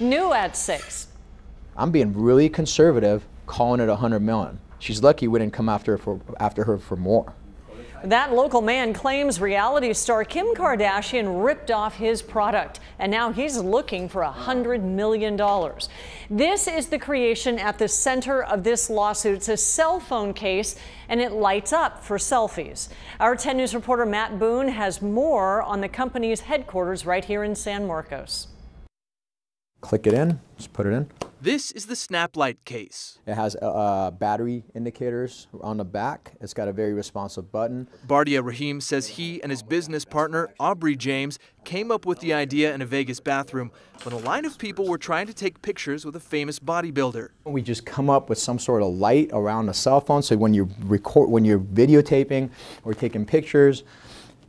New at 6. I'm being really conservative, calling it 100 million. She's lucky we didn't come after her for, after her for more. That local man claims reality star Kim Kardashian ripped off his product, and now he's looking for $100 million. This is the creation at the center of this lawsuit. It's a cell phone case, and it lights up for selfies. Our 10 News reporter Matt Boone has more on the company's headquarters right here in San Marcos. Click it in, just put it in. This is the Snaplight case. It has uh, uh, battery indicators on the back. It's got a very responsive button. Bardia Rahim says he and his business partner, Aubrey James, came up with the idea in a Vegas bathroom when a line of people were trying to take pictures with a famous bodybuilder. We just come up with some sort of light around the cell phone so when you're record, when you're videotaping or taking pictures,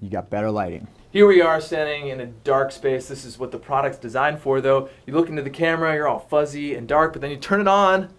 you got better lighting. Here we are standing in a dark space. This is what the product's designed for though. You look into the camera, you're all fuzzy and dark, but then you turn it on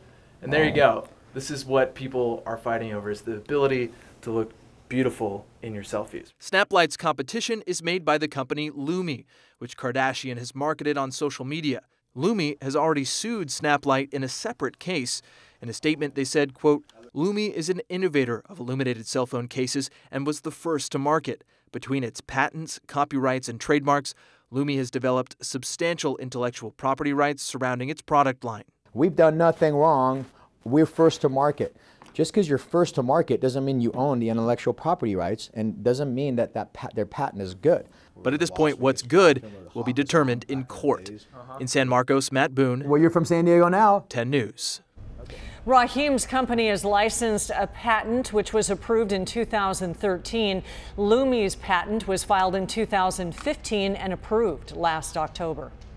and there you go. Oh. This is what people are fighting over is the ability to look beautiful in your selfies. Snaplight's competition is made by the company LuMee, which Kardashian has marketed on social media. LuMee has already sued Snaplight in a separate case. In a statement, they said, quote, LuMee is an innovator of illuminated cell phone cases and was the first to market. Between its patents, copyrights, and trademarks, LuMee has developed substantial intellectual property rights surrounding its product line. We've done nothing wrong. We're first to market. Just because you're first to market doesn't mean you own the intellectual property rights and doesn't mean that, that pat their patent is good. But at this point, what's good will be determined in court. Uh-huh. In San Marcos, Matt Boone. Well, you're from San Diego now. 10 News. Rahim's company has licensed a patent which was approved in 2013. LuMee's patent was filed in 2015 and approved last October.